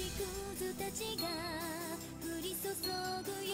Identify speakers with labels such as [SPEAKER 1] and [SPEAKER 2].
[SPEAKER 1] 星屑たちが降り注ぐよ